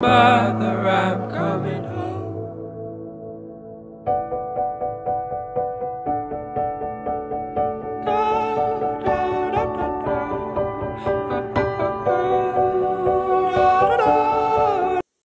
Mother, I'm coming